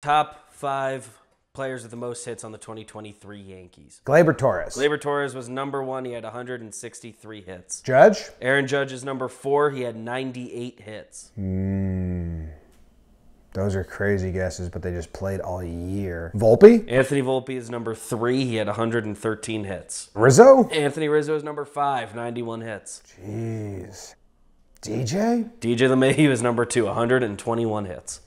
Top five players with the most hits on the 2023 Yankees. Gleyber Torres. Gleyber Torres was number one. He had 163 hits. Judge. Aaron Judge is number four. He had 98 hits. Hmm. Those are crazy guesses, but they just played all year. Volpe. Anthony Volpe is number three. He had 113 hits. Rizzo. Anthony Rizzo is number five, 91 hits. Jeez. DJ. DJ LeMahieu is number two, 121 hits.